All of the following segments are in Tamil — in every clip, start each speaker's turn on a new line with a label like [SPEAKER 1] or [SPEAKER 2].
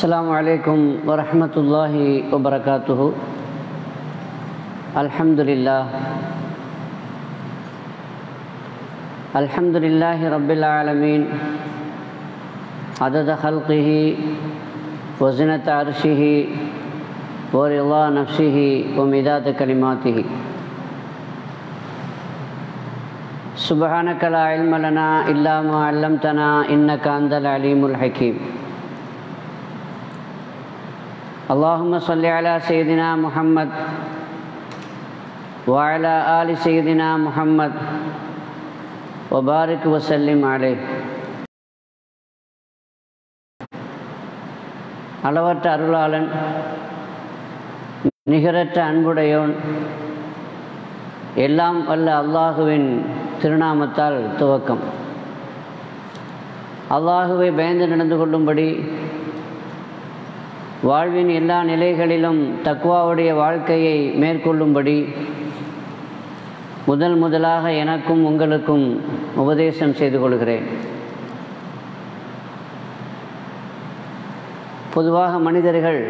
[SPEAKER 1] السلام عليكم ورحمة الله وبركاته. الحمد لله. الحمد لله رب العالمين. عدد خلقه وزنة عرشه ورضا نفسه ومداد كلماته. سبحانك لا علم لنا إلا ما علمتنا إنك أنت العليم الحكيم. اللهم صل على سيدنا محمد وعلى آل سيدنا محمد وبارك وسلم عليه அளவற்ற அருளாளன் நிகரற்ற அன்புடையோன் எல்லாம் வல்ல அல்லாஹுவின் திருநாமத்தால் துவக்கம் அல்லாஹுவை பயந்து நடந்து கொள்ளும்படி வாழ்வின் எல்லா நிலைகளிலும் தக்குவாவுடைய வாழ்க்கையை மேற்கொள்ளும்படி முதல் முதலாக எனக்கும் உங்களுக்கும் உபதேசம் செய்து கொள்கிறேன். பொதுவாக மனிதர்கள்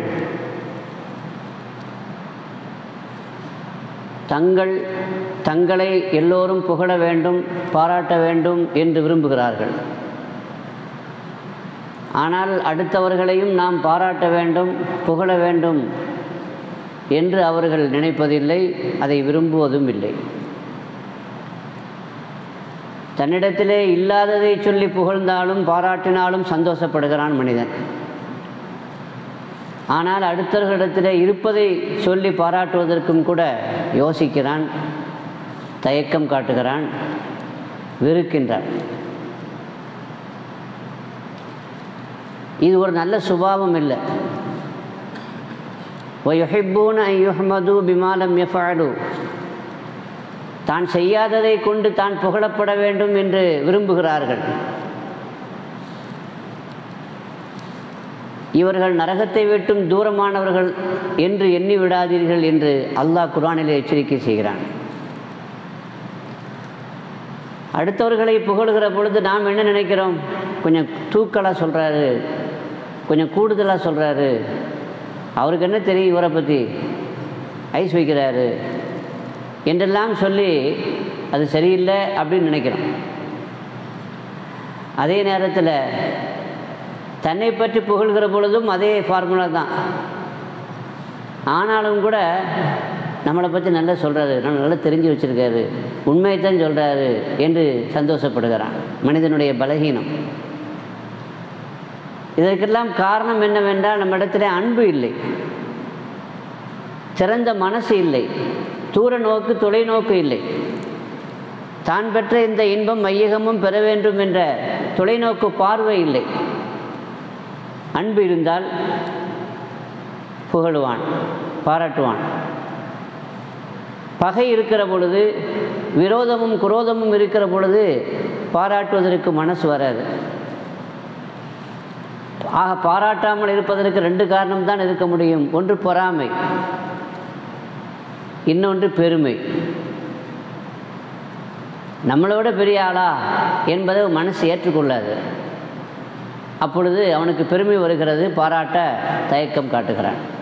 [SPEAKER 1] தங்கள் தங்களை எல்லோரும் புகழ வேண்டும் பாராட்ட வேண்டும் என்று விரும்புகிறார்கள். ஆனால் அடுத்தவர்களையும் நாம் பாராட்ட வேண்டும் புகழ வேண்டும் என்று அவர்கள் நினைப்பதில்லை அதை விரும்புவதும் இல்லை. தன்னிடத்திலே இல்லாததை சொல்லி புகழ்ந்தாலும் பாராட்டினாலும் சந்தோஷப்படுகிறான் மனிதன். ஆனால் அடுத்தவர்களிடத்தில் இருப்பதை சொல்லி பாராட்டுவதற்கும் கூட யோசிக்கிறான் தயக்கம் காட்டுகிறான் வெறுக்கின்றான். இது ஒரு நல்ல சுபாவம் இல்லை. ஒயுஹிப்பூன் ஐயுஹமது பிமாலம் எஃபாடு தான் செய்யாததை கொண்டு தான் புகழப்பட வேண்டும் என்று விரும்புகிறார்கள். இவர்கள் நரகத்தை விட்டும் தூரமானவர்கள் என்று எண்ணி விடாதீர்கள் என்று அல்லாஹ் குரானிலே எச்சரிக்கை செய்கிறான். அடுத்தவர்களை புகழுகிற பொழுது நாம் என்ன நினைக்கிறோம்? கொஞ்சம் தூக்கலாக சொல்கிறாரு கொஞ்சம் கூடுதலாக சொல்கிறாரு அவருக்கு என்ன தெரியும் இவரை பற்றி ஐஸ் வைக்கிறாரு. என்றெல்லாம் சொல்லி அது சரியில்லை அப்படின்னு நினைக்கிறோம் அதே நேரத்தில் தன்னை பற்றி புகழ்கிற பொழுதும் அதே ஃபார்முலா தான். ஆனாலும் கூட நம்மளை பற்றி நல்லா சொல்கிறாரு நம்ம நல்லா தெரிஞ்சு வச்சுருக்காரு. உண்மையை தான் சொல்கிறாரு என்று சந்தோஷப்படுகிறான். மனிதனுடைய பலகீனம். இதற்கெல்லாம் காரணம் என்னவென்றால் நம்ம அன்பு இல்லை. சிறந்த மனசு இல்லை. தூர நோக்கு தொலைநோக்கு இல்லை. தான் பெற்ற இந்த இன்பம் மையகமும் பெற வேண்டும் என்ற தொலைநோக்கு பார்வை இல்லை. அன்பு இருந்தால் புகழுவான் பாராட்டுவான். பகை இருக்கிற பொழுது விரோதமும் குரோதமும் இருக்கிற பொழுது பாராட்டுவதற்கு மனசு வராது. ஆக பாராட்டாமல் இருப்பதற்கு ரெண்டு காரணம் தான் இருக்க முடியும். ஒன்று பொறாமை. இன்னொன்று பெருமை. நம்மளோட பெரிய ஆளா என்பதை மனசு ஏற்றுக்கொள்ளாது. அப்பொழுது அவனுக்கு பெருமை வருகிறது பாராட்ட தயக்கம் காட்டுகிறான்.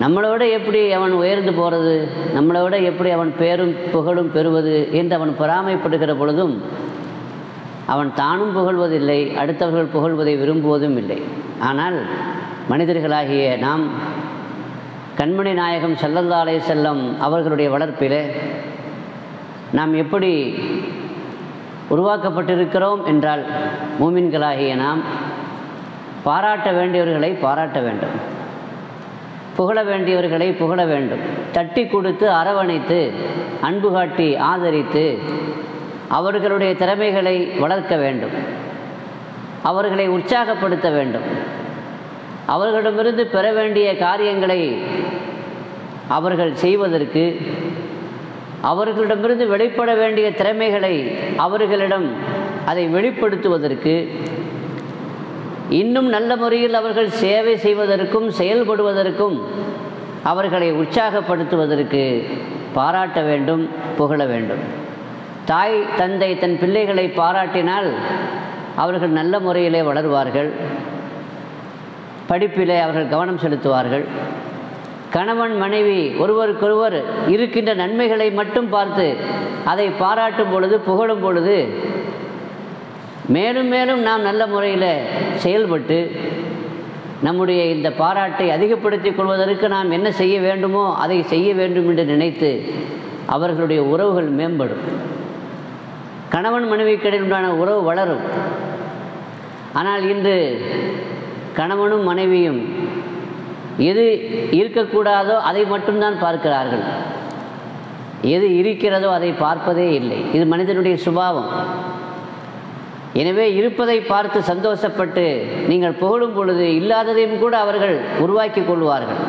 [SPEAKER 1] நம்மளோட எப்படி அவன் உயர்ந்து போகிறது நம்மளோட எப்படி அவன் பேரும் புகழும் பெறுவது என்று அவன் பொறாமைப்படுகிற பொழுதும் அவன் தானும் புகழ்வதில்லை அடுத்தவர்கள் புகழ்வதை விரும்புவதும் இல்லை. ஆனால் மனிதர்களாகிய நாம் கண்மணி நாயகம் செல்லந்தாலே செல்லம் அவர்களுடைய வளர்ப்பில் நாம் எப்படி உருவாக்கப்பட்டிருக்கிறோம் என்றால் மூமின்களாகிய நாம் பாராட்ட வேண்டியவர்களை பாராட்ட வேண்டும். புகழ வேண்டியவர்களை புகழ வேண்டும். தட்டி கொடுத்து அரவணைத்து அன்பு காட்டி ஆதரித்து அவர்களுடைய திறமைகளை வளர்க்க வேண்டும். அவர்களை உற்சாகப்படுத்த வேண்டும். அவர்களிடமிருந்து பெற வேண்டிய காரியங்களை அவர்கள் செய்வதற்கு அவர்களிடமிருந்து வெளிப்பட வேண்டிய திறமைகளை அவர்களிடம் அதை வெளிப்படுத்துவதற்கு இன்னும் நல்ல முறையில் அவர்கள் சேவை செய்வதற்கும் செயல்படுவதற்கும் அவர்களை உற்சாகப்படுத்துவதற்கு பாராட்ட வேண்டும் புகழ வேண்டும். தாய் தந்தை தன் பிள்ளைகளை பாராட்டினால் அவர்கள் நல்ல முறையிலே வளருவார்கள். படிப்பிலே அவர்கள் கவனம் செலுத்துவார்கள். கணவன் மனைவி ஒருவருக்கொருவர் இருக்கின்ற நன்மைகளை மட்டும் பார்த்து அதை பாராட்டும் பொழுது புகழும் பொழுது மேலும் மேலும் நாம் நல்ல முறையில் செயல்பட்டு நம்முடைய இந்த பாராட்டை அதிகப்படுத்திக் கொள்வதற்கு நாம் என்ன செய்ய வேண்டுமோ அதை செய்ய வேண்டும் என்று நினைத்து அவர்களுடைய உறவுகள் மேம்படும். கணவன் மனைவிக்கிடையில் உண்டான உறவு வளரும். ஆனால் இன்று கணவனும் மனைவியும் எது இருக்கக்கூடாதோ அதை மட்டும்தான் பார்க்கிறார்கள். எது இருக்கிறதோ அதை பார்ப்பதே இல்லை. இது மனிதனுடைய சுபாவம். எனவே இருப்பதை பார்த்து சந்தோஷப்பட்டு நீங்கள் புகழும் பொழுது இல்லாததையும் கூட அவர்கள் உருவாக்கி கொள்வார்கள்.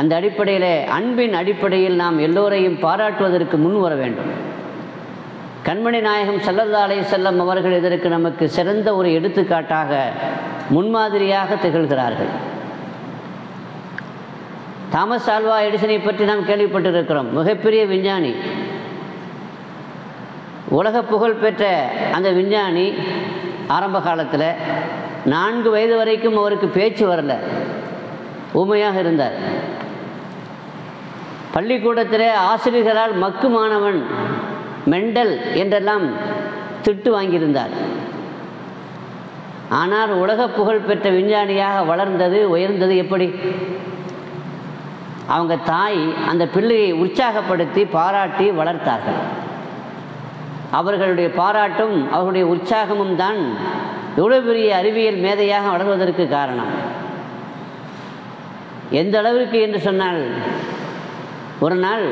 [SPEAKER 1] அந்த அடிப்படையில் அன்பின் அடிப்படையில் நாம் எல்லோரையும் பாராட்டுவதற்கு முன் வர வேண்டும். கண்மணி நாயகம் சல்லல்லா அலை செல்லம் அவர்கள் இதற்கு நமக்கு சிறந்த ஒரு எடுத்துக்காட்டாக முன்மாதிரியாக திகழ்கிறார்கள். தாமஸ் ஆல்வா எடிசனை பற்றி நாம் கேள்விப்பட்டிருக்கிறோம். மிகப்பெரிய விஞ்ஞானி. உலக புகழ் பெற்ற அந்த விஞ்ஞானி ஆரம்ப காலத்தில் நான்கு வயது வரைக்கும் அவருக்கு பேச்சு வரல. ஊமையாக இருந்தார். பள்ளிக்கூடத்தில் ஆசிரியர்களால் மக்கு மாணவன் மெண்டல் என்றெல்லாம் திட்டு வாங்கியிருந்தார். ஆனால் உலக புகழ் பெற்ற விஞ்ஞானியாக வளர்ந்தது உயர்ந்தது எப்படி? அவங்க தாய் அந்த பிள்ளையை உற்சாகப்படுத்தி பாராட்டி வளர்த்தார்கள். அவர்களுடைய பாராட்டும் அவர்களுடைய உற்சாகமும் தான் எவ்வளோ பெரிய அறிவியல் மேதையாக வளர்வதற்கு காரணம். எந்த அளவிற்கு என்று சொன்னால் ஒரு நாள்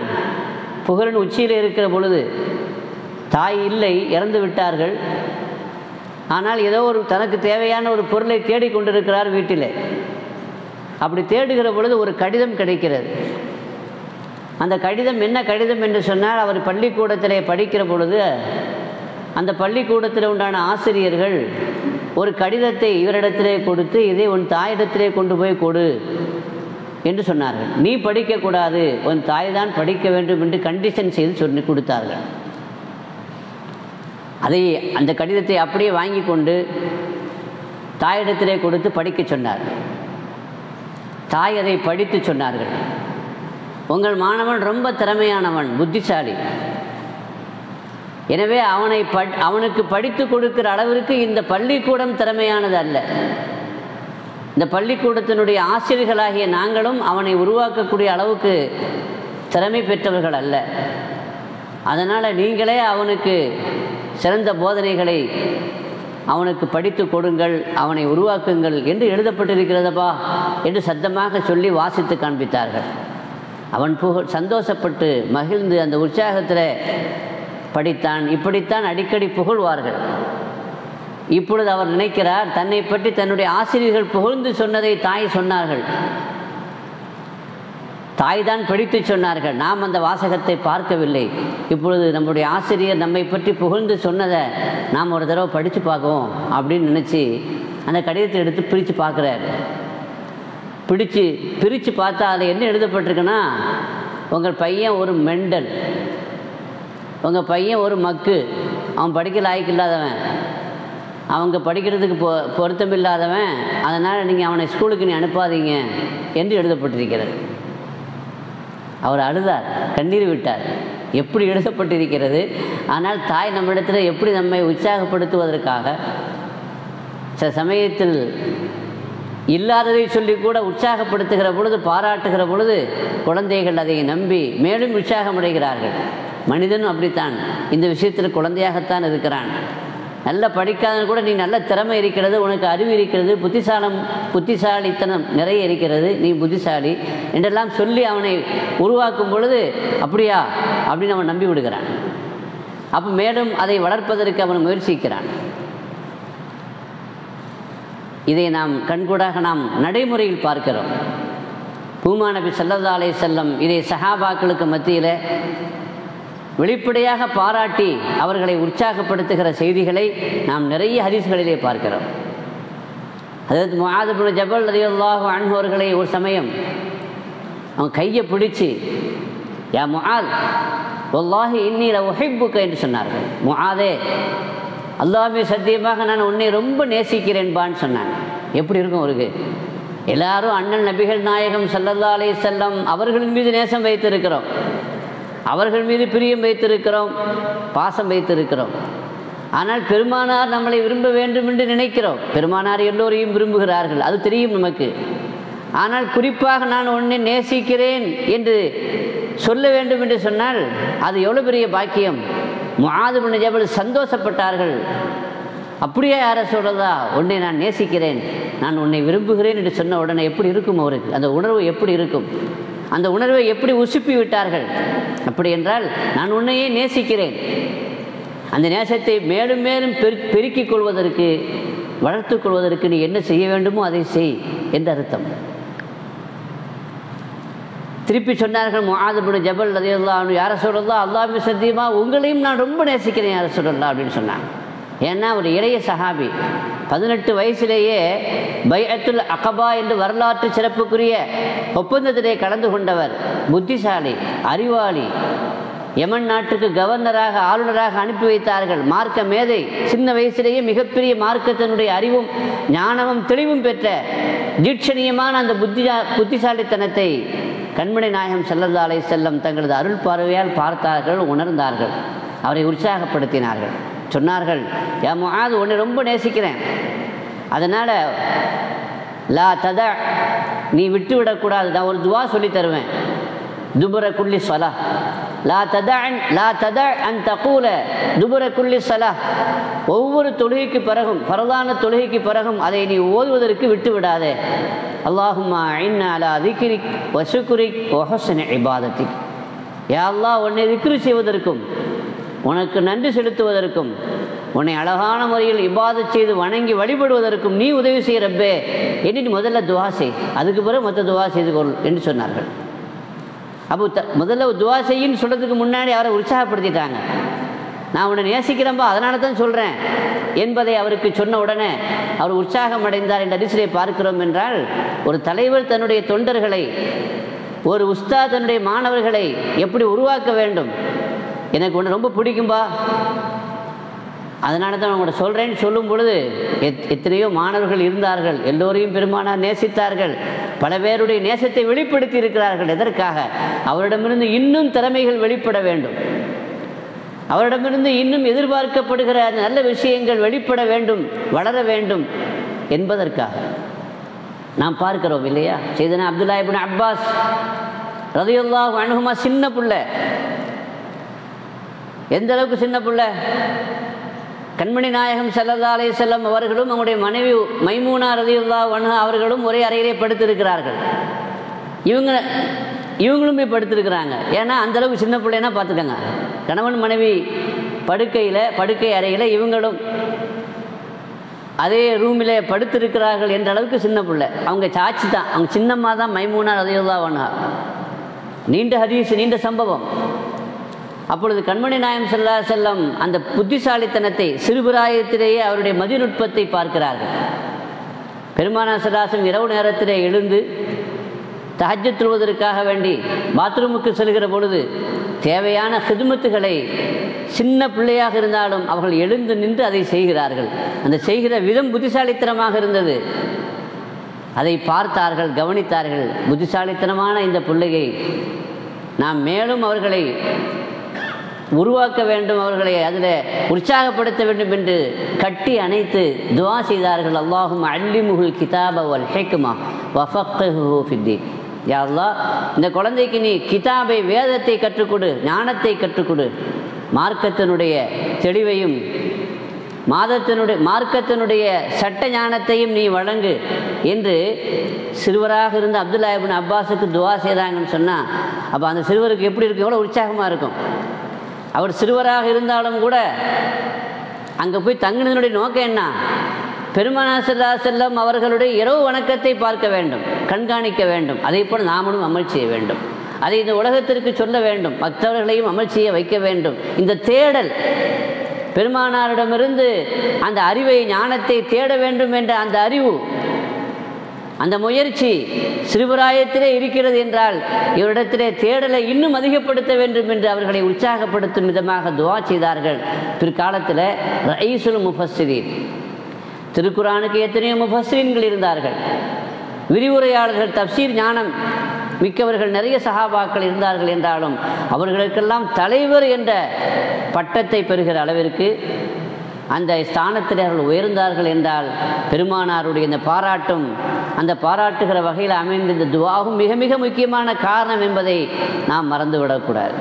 [SPEAKER 1] புகழின் உச்சியில் இருக்கிற பொழுது தாய் இல்லை இறந்து விட்டார்கள். ஆனால் ஏதோ ஒரு தனக்கு தேவையான ஒரு பொருளை தேடிக்கொண்டிருக்கிறார் வீட்டில். அப்படி தேடுகிற பொழுது ஒரு கடிதம் கிடைக்கிறது. அந்த கடிதம் என்ன கடிதம் என்று சொன்னால் அவர் பள்ளிக்கூடத்திலே படிக்கிற பொழுது அந்த பள்ளிக்கூடத்தில் உண்டான ஆசிரியர்கள் ஒரு கடிதத்தை இவரிடத்திலே கொடுத்து இதை உன் தாயிடத்திலே கொண்டு போய் கொடு என்று சொன்னார்கள். நீ படிக்கக்கூடாது உன் தாய் தான் படிக்க வேண்டும் என்று கண்டிஷன் செய்து சொல்லி கொடுத்தார்கள். அதை அந்த கடிதத்தை அப்படியே வாங்கி கொண்டு தாயிடத்திலே கொடுத்து படிக்க சொன்னார். தாய் அதை படித்து சொன்னார்கள். உங்கள் மாணவன் ரொம்ப திறமையானவன் புத்திசாலி. எனவே அவனை பட் அவனுக்கு படித்து கொடுக்கிற அளவிற்கு இந்த பள்ளிக்கூடம் திறமையானது அல்ல. இந்த பள்ளிக்கூடத்தினுடைய ஆசிரியர்களாகிய நாங்களும் அவனை உருவாக்கக்கூடிய அளவுக்கு திறமை பெற்றவர்கள் அல்ல. அதனால் நீங்களே அவனுக்கு சிறந்த போதனைகளை அவனுக்கு படித்து கொடுங்கள் அவனை உருவாக்குங்கள் என்று எழுதப்பட்டிருக்கிறதப்பா என்று சத்தமாக சொல்லி வாசித்து காண்பித்தார்கள். அவன் புகழ் சந்தோஷப்பட்டு மகிழ்ந்து அந்த உற்சாகத்தில் படித்தான். இப்படித்தான் அடிக்கடி புகழ்வார்கள். இப்பொழுது அவர் நினைக்கிறார் தன்னை பற்றி தன்னுடைய ஆசிரியர்கள் புகழ்ந்து சொன்னதை தாய் சொன்னார்கள். தாய் தான் படித்து சொன்னார்கள். நாம் அந்த வாசகத்தை பார்க்கவில்லை. இப்பொழுது நம்முடைய ஆசிரியர் நம்மை பற்றி புகழ்ந்து சொன்னதை நாம் ஒரு தடவை படித்து பார்க்குவோம் அப்படின்னு நினச்சி அந்த கடிதத்தை எடுத்து பிரித்து பார்க்குறாரு. பிடிச்சு பிரித்து பார்த்தா அதில் என்ன எழுதப்பட்டிருக்குன்னா உங்கள் பையன் ஒரு மெண்டல். உங்கள் பையன் ஒரு மக்கு. அவன் படிக்க லாய்க்கு இல்லாதவன். அவங்க படிக்கிறதுக்கு பொ பொருத்தமில்லாதவன். அதனால் நீங்கள் அவனை ஸ்கூலுக்கு நீ அனுப்பாதீங்க என்று எழுதப்பட்டிருக்கிறது. அவர் அழுதார் கண்ணீர் விட்டார். எப்படி எழுதப்பட்டிருக்கிறது? ஆனால் தாய் நம்மிடத்தில் எப்படி நம்மை உற்சாகப்படுத்துவதற்காக? சில சமயத்தில் இல்லாததை சொல்லி கூட உற்சாகப்படுத்துகிற பொழுது பாராட்டுகிற பொழுது குழந்தைகள் அதை நம்பி மேலும் உற்சாகமடைகிறார்கள். மனிதனும் அப்படித்தான். இந்த விஷயத்தில் குழந்தையாகத்தான் இருக்கிறான். நல்ல படிக்காதன்னு கூட நீ நல்ல திறமை இருக்கிறது உனக்கு அறிவு இருக்கிறது புத்திசாலம் புத்திசாலித்தனம் நிறைய இருக்கிறது நீ புத்திசாலி என்றெல்லாம் சொல்லி அவனை உருவாக்கும் பொழுது அப்படியா? அப்படின்னு அவன் நம்பி விடுகிறான். அப்போ மேலும் அதை வளர்ப்பதற்கு அவன் முயற்சிக்கிறான். இதை நாம் கண்கூடாக நாம் நடைமுறையில் பார்க்கிறோம். பூமா நபி சல்லல்லா அலை செல்லம் இதை சஹாபாக்களுக்கு மத்தியில் வெளிப்படையாக பாராட்டி அவர்களை உற்சாகப்படுத்துகிற செய்திகளை நாம் நிறைய ஹதீஸ்களிலே பார்க்கிறோம். அதாவது முகாதபுல் ஜபல் ரதியுல்லாஹு அன்பவர்களை ஒரு சமயம் அவன் கையை பிடிச்சு யா முஆத் ஒல்லாஹி இன்னில ஒஹிப்புக்க என்று சொன்னார்கள் முஆதே அல்லாமே சத்தியமாக நான் உன்னை ரொம்ப நேசிக்கிறேன்பான்னு சொன்னான். எப்படி இருக்கும் அவருக்கு? எல்லாரும் அண்ணன் நபிகள் நாயகம் சல்லல்லா அலைஹி செல்லம் அவர்களின் மீது நேசம் வைத்திருக்கிறோம். அவர்கள் மீது பிரியம் வைத்திருக்கிறோம் பாசம் வைத்திருக்கிறோம். ஆனால் பெருமானார் நம்மளை விரும்ப வேண்டும் என்று நினைக்கிறோம். பெருமானார் எல்லோரையும் விரும்புகிறார்கள் அது தெரியும் நமக்கு. ஆனால் குறிப்பாக நான் ஒன்றை நேசிக்கிறேன் என்று சொல்ல வேண்டும் என்று சொன்னால் அது எவ்வளோ பெரிய பாக்கியம். மாது பின் ஜபல் சந்தோஷப்பட்டார்கள். அப்படியே யாரை சொல்கிறதா உன்னை நான் நேசிக்கிறேன் நான் உன்னை விரும்புகிறேன் என்று சொன்ன உடனே எப்படி இருக்கும் அவருக்கு? அந்த உணர்வு எப்படி இருக்கும்? அந்த உணர்வை எப்படி உசுப்பி விட்டார்கள்? அப்படி என்றால் நான் உன்னையே நேசிக்கிறேன். அந்த நேசத்தை மேலும் மேலும் பெரு பெருக்கிக் கொள்வதற்கு வளர்த்துக் கொள்வதற்கு நீ என்ன செய்ய வேண்டுமோ அதை செய் என்று அர்த்தம். திருப்பி சொன்னார்கள் முஆதுபின் ஜபல் ரதியல்லா யார சொல்லலாம் அல்லாஹ் சத்தியமா? உங்களையும் நான் ரொம்ப நேசிக்கிறேன் யார சொல்லலாம் அப்படின்னு சொன்னாங்க. ஏன்னா ஒரு இளைய சஹாபி பதினெட்டு வயசிலேயே பைஅத்துல் அகபா என்று வரலாற்று சிறப்புக்குரிய ஒப்பந்தத்திலே கலந்து கொண்டவர் புத்திசாலி அறிவாளி யமன் நாட்டுக்கு கவர்னராக ஆளுநராக அனுப்பி வைத்தார்கள். மார்க்க மேதை சின்ன வயசிலேயே மிகப்பெரிய மார்க்கத்தினுடைய அறிவும் ஞானமும் தெளிவும் பெற்ற தீட்சணியமான அந்த புத்தி புத்திசாலித்தனத்தை கண்மணி நாயகம் ஸல்லல்லாஹு செல்லம் தங்களது அருள் பார்வையால் பார்த்தார்கள் உணர்ந்தார்கள். அவரை உற்சாகப்படுத்தினார்கள். சொன்னார்கள். யா முகாது ஒன்று ரொம்ப நேசிக்கிறேன். அதனால் லா தத நீ விட்டு விடக்கூடாது. நான் ஒரு துவா சொல்லி தருவேன். துபுர குள்ளி சலா லா தத லா தத அன் தகூல துபுர குள்ளி சலா ஒவ்வொரு தொழுகைக்கு பிறகும் பரதான தொழுகைக்கு பிறகும் அதை நீ ஓதுவதற்கு விட்டு விடாதே. அல்லாஹும்மா ஐன்னா அலா திக்ரிக் வசுக்குரிக் ஒஹசன் இபாதத்திக். யா அல்லாஹ் உன்னை திக்ரு செய்வதற்கும் உனக்கு நன்றி செலுத்துவதற்கும் உன்னை அழகான முறையில் இபாதத் செய்து வணங்கி வழிபடுவதற்கும் நீ உதவி செய்ய ரப்பே. என்று முதல்ல துவா செய். அதுக்கு பிறகு மற்ற துவா செய்து கொள் என்று சொன்னார்கள். அப்போ த முதல்ல துவா செய்யின்னு சொல்கிறதுக்கு முன்னாடி அவரை உற்சாகப்படுத்திட்டாங்க. நான் உன்னை நேசிக்கிறேன்பா அதனால தான் சொல்கிறேன் என்பதை அவருக்கு சொன்ன உடனே அவர் உற்சாகம் அடைந்தார் என்ற அதிசயை பார்க்கிறோம் என்றால் ஒரு தலைவர் தன்னுடைய தொண்டர்களை ஒரு உஸ்தா தன்னுடைய மாணவர்களை எப்படி உருவாக்க வேண்டும்? எனக்கு ஒன்று ரொம்ப பிடிக்கும்பா. அதனால தான் உங்கள்கிட்ட சொல்கிறேன்னு சொல்லும் பொழுது எத் எத்தனையோ மாணவர்கள் இருந்தார்கள். எல்லோரையும் பெருமானார் நேசித்தார்கள். பல பேருடைய நேசத்தை வெளிப்படுத்தி இருக்கிறார்கள் எதற்காக? அவரிடமிருந்து இன்னும் திறமைகள் வெளிப்பட வேண்டும். அவரிடமிருந்து இன்னும் எதிர்பார்க்கப்படுகிற நல்ல விஷயங்கள் வெளிப்பட வேண்டும் வளர வேண்டும் என்பதற்காக. நாம் பார்க்கிறோம் இல்லையா? செய்தனா அப்துல்லா இபின் அப்பாஸ் ரதியுல்லா அணுகுமா சின்ன பிள்ளை. எந்த அளவுக்கு சின்ன பிள்ளை? கண்மணி நாயகம் சல்லல்லா அலே செல்லம் அவர்களும் அவங்களுடைய மனைவி மைமூனா ரதியுல்லா வன்ஹா அவர்களும் ஒரே அறையிலே படுத்திருக்கிறார்கள். இவங்க இவங்களும் போய் படுத்திருக்கிறாங்க. ஏன்னா அந்தளவுக்கு சின்ன பிள்ளைன்னா பார்த்துக்கோங்க. கணவன் மனைவி படுக்கையில் படுக்கை அறையில் இவங்களும் அதே ரூமில் படுத்திருக்கிறார்கள் என்ற அளவுக்கு சின்ன பிள்ளை. அவங்க சாட்சி தான். அவங்க சின்னம்மா தான் மைமூனா ரதியுல்லா வன்ஹா நீண்ட ஹரீஸ் நீண்ட சம்பவம். அப்பொழுது கண்மணி நாயம் செல்லா செல்லம் அந்த புத்திசாலித்தனத்தை சிறுபிராயத்திலேயே அவருடைய மதிநுட்பத்தை பார்க்கிறார்கள். பெருமானா சல்லாசம் இரவு நேரத்திலே எழுந்து தஹஜ் தொழுவதற்காக வேண்டி பாத்ரூமுக்கு செல்கிற பொழுது தேவையான ஹிதுமத்துகளை சின்ன பிள்ளையாக இருந்தாலும் அவர்கள் எழுந்து நின்று அதை செய்கிறார்கள். அந்த செய்கிற விதம் புத்திசாலித்தனமாக இருந்தது. அதை பார்த்தார்கள் கவனித்தார்கள். புத்திசாலித்தனமான இந்த பிள்ளையை நாம் மேலும் அவர்களை உருவாக்க வேண்டும் அவர்களை அதில் உற்சாகப்படுத்த வேண்டும் என்று கட்டி அணைத்து துவா செய்தார்கள். அல்லாஹும் அல்லிமுகுல் கிதாப வல் ஹெக்குமா வஃபக்கு யாருலா இந்த குழந்தைக்கு நீ கிதாபை வேதத்தை கற்றுக்கொடு ஞானத்தை கற்றுக்கொடு. மார்க்கத்தினுடைய தெளிவையும் மாதத்தினுடைய மார்க்கத்தினுடைய சட்ட ஞானத்தையும் நீ வழங்கு என்று சிறுவராக இருந்த அப்துல்லா அப்பாஸுக்கு துவா செய்கிறாங்கன்னு சொன்னால் அப்போ அந்த சிறுவருக்கு எப்படி இருக்கும்? எவ்வளோ உற்சாகமாக இருக்கும்? அவர் சிறுவராக இருந்தாலும் கூட அங்கே போய் தங்கினதனுடைய நோக்கம் என்ன? பெருமனாசல்லா செல்லம் அவர்களுடைய இரவு வணக்கத்தை பார்க்க வேண்டும் கண்காணிக்க வேண்டும். அதே போல் நாமளும் அமல் செய்ய வேண்டும். அதை இந்த உலகத்திற்கு சொல்ல வேண்டும் மற்றவர்களையும் அமல் செய்ய வைக்க வேண்டும். இந்த தேடல் பெருமானாரிடமிருந்து அந்த அறிவை ஞானத்தை தேட வேண்டும் என்ற அந்த அறிவு அந்த முயற்சி சிறுபுராயத்திலே இருக்கிறது என்றால் இவரிடத்திலே தேடலை இன்னும் அதிகப்படுத்த வேண்டும் என்று அவர்களை உற்சாகப்படுத்தும் விதமாக துவா செய்தார்கள். பிற்காலத்தில் ரைசுல் முஃபஸ்ஸிரீன். திருக்குரானுக்கு எத்தனையோ முஃபஸ்ரீன்கள் இருந்தார்கள். விரிவுரையாளர்கள் தப்சீர் ஞானம் மிக்கவர்கள் நிறைய சகாபாக்கள் இருந்தார்கள் என்றாலும் அவர்களுக்கெல்லாம் தலைவர் என்ற பட்டத்தை பெறுகிற அளவிற்கு அந்த ஸ்தானத்தில் அவர்கள் உயர்ந்தார்கள் என்றால் பெருமானாருடைய இந்த பாராட்டும் அந்த பாராட்டுகிற வகையில் அமைந்த இந்த துவாகும் மிக மிக முக்கியமான காரணம் என்பதை நாம் மறந்துவிடக்கூடாது.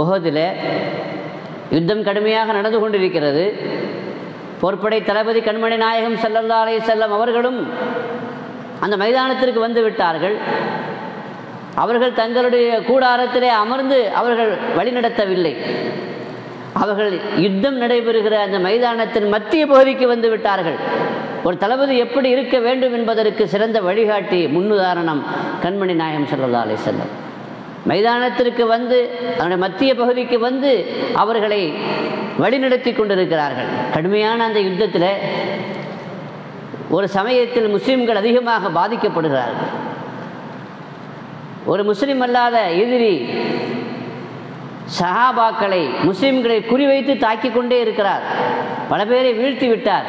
[SPEAKER 1] உகதில் யுத்தம் கடுமையாக நடந்து கொண்டிருக்கிறது. போர்ப்படை தளபதி கண்மணி நாயகம் ஸல்லல்லாஹு அலைஹி செல்லம் அவர்களும் அந்த மைதானத்திற்கு வந்து விட்டார்கள். அவர்கள் தங்களுடைய கூடாரத்திலே அமர்ந்து அவர்கள் வழிநடத்தவில்லை. அவர்கள் யுத்தம் நடைபெறுகிற அந்த மைதானத்தின் மத்திய பகுதிக்கு வந்து விட்டார்கள். ஒரு தளபதி எப்படி இருக்க வேண்டும் என்பதற்கு சிறந்த வழிகாட்டி முன்னுதாரணம் கண்மணி நாயகம் ஸல்லல்லாஹு அலை செல்லம் மைதானத்திற்கு வந்து அதனுடைய மத்திய பகுதிக்கு வந்து அவர்களை வழிநடத்தி கொண்டிருக்கிறார்கள். கடுமையான அந்த யுத்தத்தில் ஒரு சமயத்தில் முஸ்லிம்கள் அதிகமாக பாதிக்கப்படுகிறார்கள். ஒரு முஸ்லீம் அல்லாத எதிரி சஹாபாக்களை முஸ்லிம்களை குறிவைத்து தாக்கிக் கொண்டே இருக்கிறார். பல பேரை வீழ்த்தி விட்டார்.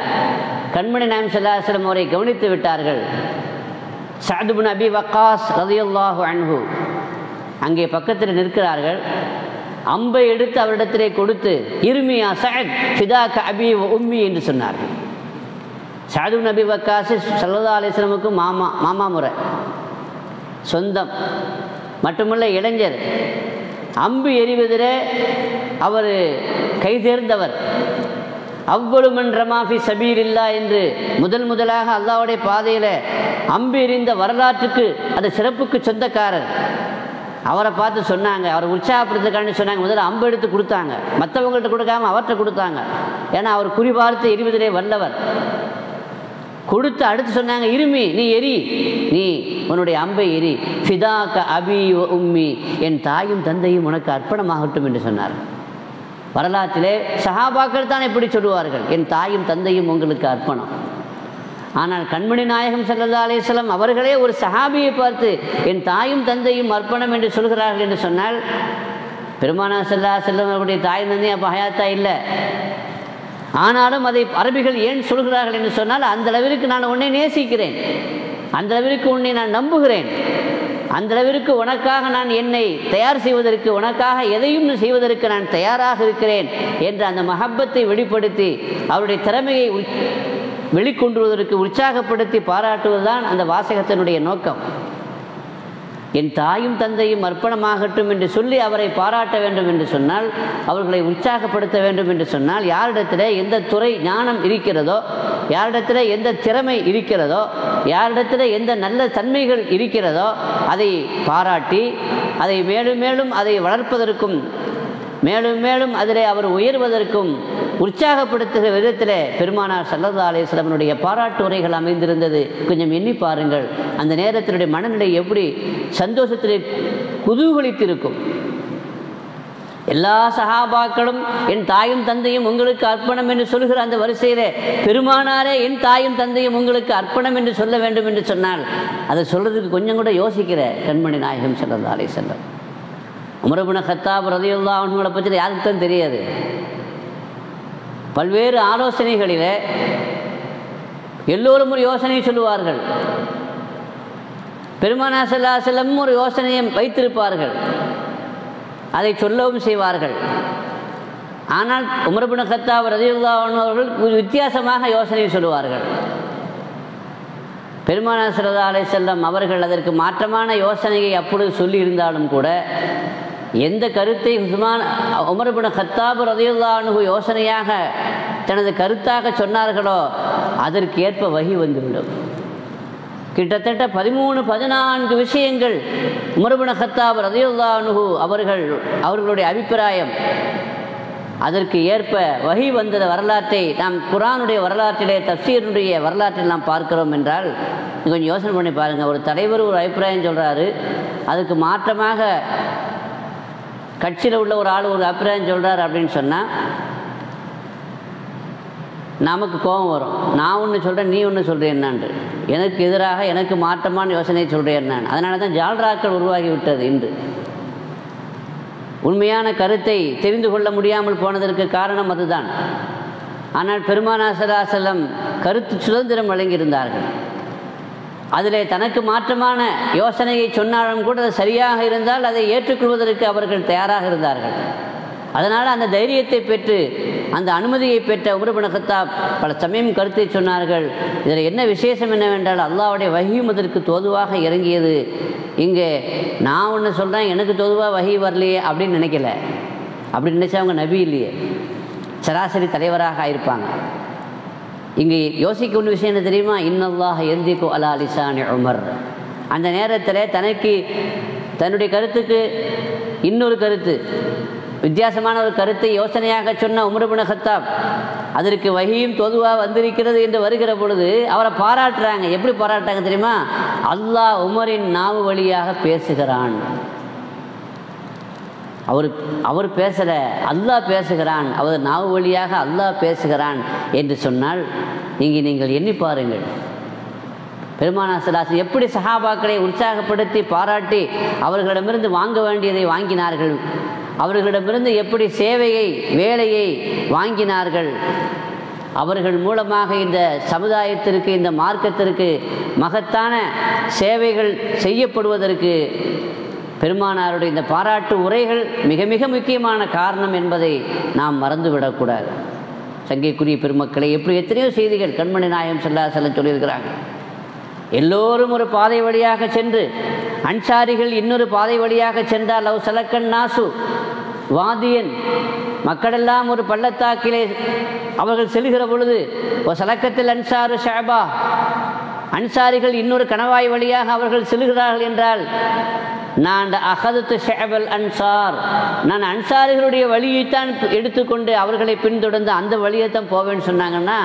[SPEAKER 1] கண்மணி நாயம் சல்லாஹலம் அவரை கவனித்து விட்டார்கள். சாதுபின் அபி வக்காஸ் ரதையுல்லாஹு அன்ஹு அங்கே பக்கத்தில் நிற்கிறார்கள். அம்பை எடுத்து அவரிடத்திலே கொடுத்து இருமியா சஹத் க அபி உம்மி என்று சொன்னார்கள். சாது நபி வக்காசு சல்லதா அலிஸ்லமுக்கு மாமா மாமா முறை. சொந்தம். மட்டுமல்ல இளைஞர். அம்பு எறிவதில் அவர் கை தேர்ந்தவர். அவ்வளவுமன் ரமாஃபி சபீர் இல்லா என்று முதல் முதலாக அல்லாவுடைய பாதையில் அம்பு எறிந்த வரலாற்றுக்கு அந்த சிறப்புக்கு சொந்தக்காரர். அவரை பார்த்து சொன்னாங்க. அவரை உற்சாகப்படுத்துக்காண்டி சொன்னாங்க. முதல்ல அம்பு எடுத்து கொடுத்தாங்க. மற்றவங்கள்ட்ட கொடுக்காம அவர்கிட்ட கொடுத்தாங்க. ஏன்னா அவர் குறிபார்த்து எரிவதிலே வல்லவர். கொடுத்து அடுத்து சொன்னாங்க இருமி நீ எரி. நீ உன்னுடைய அம்பை எரி. ஃபிதாக்க அபி உம்மி. என் தாயும் தந்தையும் உனக்கு அர்ப்பணமாகட்டும் என்று சொன்னார். வரலாற்றிலே சஹாபாக்கள் தான் எப்படி சொல்லுவார்கள் என் தாயும் தந்தையும் உங்களுக்கு அர்ப்பணம். ஆனால் கண்மணி நாயகம் சல்லா அலைஹி அவர்களே ஒரு சஹாபியை பார்த்து என் தாயும் தந்தையும் அர்ப்பணம் என்று சொல்கிறார்கள் என்று சொன்னால் பெருமானா செல்லா செல்லம் அவருடைய தாய் தந்தையும் அப்போ ஹயாத்தா இல்லை. ஆனாலும் அதை அரபிகள் ஏன் சொல்கிறார்கள் என்று சொன்னால் அந்த அளவிற்கு நான் உன்னை நேசிக்கிறேன். அந்த அளவிற்கு உன்னை நான் நம்புகிறேன். அந்த அளவிற்கு உனக்காக நான் என்னை தயார் செய்வதற்கு உனக்காக எதையும் செய்வதற்கு நான் தயாராக இருக்கிறேன் என்ற அந்த மஹப்பத்தை வெளிப்படுத்தி அவருடைய திறமையை வெளிக்கொண்டுவதற்கு உற்சாகப்படுத்தி பாராட்டுவதுதான் அந்த வாசகத்தினுடைய நோக்கம். என் தாயும் தந்தையும் அர்ப்பணமாகட்டும் என்று சொல்லி அவரை பாராட்ட வேண்டும் என்று சொன்னால் அவர்களை உற்சாகப்படுத்த வேண்டும் என்று சொன்னால் யாரிடத்தில் எந்த துறை ஞானம் இருக்கிறதோ யாரிடத்தில் எந்த திறமை இருக்கிறதோ யாரிடத்தில் எந்த நல்ல தன்மைகள் இருக்கிறதோ அதை பாராட்டி அதை மேலும் மேலும் அதை வளர்ப்பதற்கும் மேலும் மேலும் அதிலே அவர் உயர்வதற்கும் உற்சாகப்படுத்துகிற விதத்தில் பெருமானார் சல்லதா அலிஸ்லமனுடைய பாராட்டு உரைகள் அமைந்திருந்தது. கொஞ்சம் எண்ணி பாருங்கள். அந்த நேரத்தினுடைய மனநிலை எப்படி? சந்தோஷத்திலே குதூகலித்திருக்கும். எல்லா சகாபாக்களும் என் தாயும் தந்தையும் உங்களுக்கு அர்ப்பணம் என்று சொல்கிற அந்த வரிசையிலே பெருமானாரே என் தாயும் தந்தையும் உங்களுக்கு அர்ப்பணம் என்று சொல்ல வேண்டும் என்று சொன்னால் அதை சொல்றதுக்கு கொஞ்சம் கூட யோசிக்கிற கண்மணி நாயகம் சல்லல்லா அலிசல்லம் உமரபின ஹத்தாப் ரதியுல்லா அவங்களை பற்றி யாருக்கு தான் தெரியாது. பல்வேறு ஆலோசனைகளில் எல்லோரும் ஒரு யோசனை சொல்லுவார்கள். பெருமானா செல்லா செல்லம் ஒரு யோசனையை வைத்திருப்பார்கள். அதை சொல்லவும் செய்வார்கள். ஆனால் உமரபின கத்தாப் ரதியுல்லா அவர்கள் வித்தியாசமாக யோசனை சொல்லுவார்கள். பெருமானா சரதா அலை செல்லம் அவர்கள் அதற்கு மாற்றமான யோசனையை அப்பொழுது சொல்லியிருந்தாலும் கூட எந்த கருத்தை உஸ்மான் உமர்பின் கத்தாபு ரதியுல்லானு யோசனையாக தனது கருத்தாக சொன்னார்களோ அதற்கு ஏற்ப வகி வந்துவிடும். கிட்டத்தட்ட பதிமூணு பதினான்கு விஷயங்கள் உமர்பின் கத்தாப் ரதியுல்லானு அவர்கள் அவர்களுடைய அபிப்பிராயம். அதற்கு ஏற்ப வகி வந்த வரலாற்றை நாம் குரானுடைய வரலாற்றிலே தப்சீருடைய வரலாற்றில் நாம் பார்க்கிறோம் என்றால் கொஞ்சம் யோசனை பண்ணி பாருங்கள் ஒரு தலைவர் ஒரு அபிப்பிராயம் சொல்கிறாரு அதுக்கு மாற்றமாக கட்சியில் உள்ள ஒரு ஆள் ஒரு அபிப்பிராயம் சொல்கிறார் அப்படின்னு சொன்னால் நமக்கு கோபம் வரும். நான் ஒன்று சொல்கிறேன் நீ ஒன்று சொல்கிறேன் என்னான்று எனக்கு எதிராக எனக்கு மாற்றமான யோசனையை சொல்கிறேன் நான் அதனால தான் ஜால்ராக்கள் உருவாகி விட்டது இன்று. உண்மையான கருத்தை தெரிந்து கொள்ள முடியாமல் போனதற்கு காரணம் அதுதான். ஆனால் பெருமானாசராசலம் கருத்து சுதந்திரம் வழங்கியிருந்தார்கள். அதில் தனக்கு மாற்றமான யோசனையை சொன்னாலும் கூட அது சரியாக இருந்தால் அதை ஏற்றுக்கொள்வதற்கு அவர்கள் தயாராக இருந்தார்கள். அதனால் அந்த தைரியத்தை பெற்று அந்த அனுமதியை பெற்ற உமர்பின் கத்தாப் பல சமயம் கருத்தை சொன்னார்கள். இதில் என்ன விசேஷம் என்னவென்றால் அல்லாவுடைய வகியும் அதற்கு தோதுவாக இறங்கியது. இங்கே நான் ஒன்று சொல்கிறேன் எனக்கு தோதுவாக வகி வரலையே அப்படின்னு நினைக்கல. அப்படின்னு நினச்சவங்க அவங்க நபி இல்லையே. சராசரி தலைவராக ஆயிருப்பாங்க. இங்கே யோசிக்க ஒன்று விஷயம் என்ன தெரியுமா? இன்னல்லாக எந்திக்கு அலா அலிசானி உமர். அந்த நேரத்தில் தனக்கு தன்னுடைய கருத்துக்கு இன்னொரு கருத்து வித்தியாசமான ஒரு கருத்தை யோசனையாக சொன்ன உமர்பின் ஹத்தாப் அதற்கு வகியும் தொதுவாக வந்திருக்கிறது என்று வருகிற பொழுது அவரை பாராட்டுறாங்க. எப்படி பாராட்டுறாங்க தெரியுமா? அல்லாஹ் உமரின் நாவு வழியாக பேசுகிறான். அவர் அவர் பேசல அல்லாஹ் பேசுகிறான். அவர் நாவு வழியாக அல்லாஹ் பேசுகிறான் என்று சொன்னால் இங்கே நீங்கள் எண்ணி பாருங்கள். பெருமானா சலாசன் எப்படி சஹாபாக்களை உற்சாகப்படுத்தி பாராட்டி அவர்களிடமிருந்து வாங்க வேண்டியதை வாங்கினார்கள்? அவர்களிடமிருந்து எப்படி சேவையை வேலையை வாங்கினார்கள்? அவர்கள் மூலமாக இந்த சமுதாயத்திற்கு இந்த மார்க்கத்திற்கு மகத்தான சேவைகள் செய்யப்படுவதற்கு பெருமானாருடைய இந்த பாராட்டு உரைகள் மிக மிக முக்கியமான காரணம் என்பதை நாம் மறந்துவிடக்கூடாது. சங்கைக்குரிய பெருமக்களை எப்படி எத்தனையோ செய்திகள் கண்மணி நாயம் செல்லா செல்ல சொல்லியிருக்கிறாங்க. எல்லோரும் ஒரு பாதை வழியாக சென்று அன்சாரிகள் இன்னொரு பாதை வழியாக சென்றால் லவ் சலக்கன் நாசு வாதியன் மக்களெல்லாம் ஒரு பள்ளத்தாக்கிலே அவர்கள் செல்கிற பொழுது ஒரு சலக்கத்தில் அன்சாரு ஷாபா அன்சாரிகள் இன்னொரு கணவாய் வழியாக அவர்கள் செல்கிறார்கள் என்றால் நான் அகதத்து ஷேபல் அன்சார். நான் அன்சாரிகளுடைய வழியைத்தான் எடுத்துக்கொண்டு அவர்களை பின்தொடர்ந்து அந்த வழியை தான் போவேன்னு சொன்னாங்கன்னா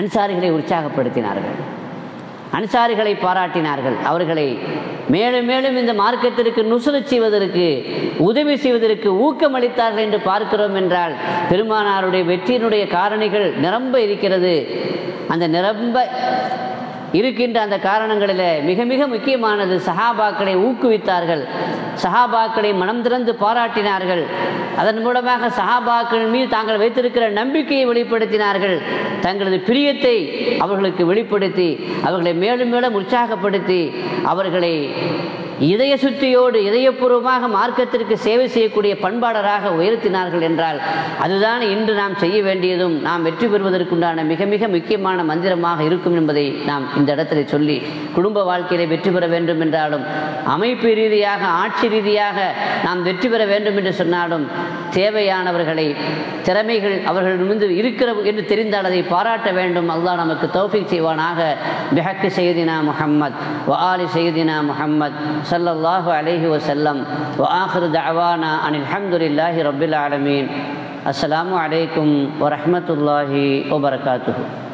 [SPEAKER 1] அன்சாரிகளை உற்சாகப்படுத்தினார்கள். அன்சாரிகளை பாராட்டினார்கள். அவர்களை மேலும் மேலும் இந்த மார்க்கத்திற்கு நுசுறு செய்வதற்கு உதவி செய்வதற்கு ஊக்கமளித்தார்கள் என்று பார்க்கிறோம் என்றால் பெருமானாருடைய வெற்றியினுடைய காரணிகள் நிரம்ப இருக்கிறது. அந்த நிரம்ப இருக்கின்ற அந்த காரணங்களில் மிக மிக முக்கியமானது சஹாபாக்களை ஊக்குவித்தார்கள். சஹாபாக்களை மனம் திறந்து பாராட்டினார்கள். அதன் மூலமாக சஹாபாக்கள் மீது தாங்கள் வைத்திருக்கிற நம்பிக்கையை வெளிப்படுத்தினார்கள். தங்களது பிரியத்தை அவர்களுக்கு வெளிப்படுத்தி அவர்களை மேலும் மேலும் உற்சாகப்படுத்தி அவர்களை இதய சுத்தியோடு இதயபூர்வமாக மார்க்கத்திற்கு சேவை செய்யக்கூடிய பண்பாளராக உயர்த்தினார்கள் என்றால் அதுதான் இன்று நாம் செய்ய வேண்டியதும் நாம் வெற்றி பெறுவதற்குண்டான மிக மிக முக்கியமான மந்திரமாக இருக்கும் என்பதை நாம் இந்த இடத்துல சொல்லி குடும்ப வாழ்க்கையில வெற்றி பெற வேண்டும் என்றாலும் அமைப்பு ரீதியாக ஆட்சி ரீதியாக நாம் வெற்றி பெற வேண்டும் என்று சொன்னாலும் தேவையானவர்களை திறமைகள் அவர்களிடமிருந்து இருக்கிற என்று தெரிந்தால் அதை பாராட்ட வேண்டும். அல்லாஹ் நமக்கு தௌஃபிக் செய்வானாக. பிஹக்கு செய்தினா முஹம்மத் செய்தினா ஆலி صلى الله عليه وسلم. وآخر دعوانا أن الحمد لله رب العالمين. السلام عليكم ورحمة الله وبركاته.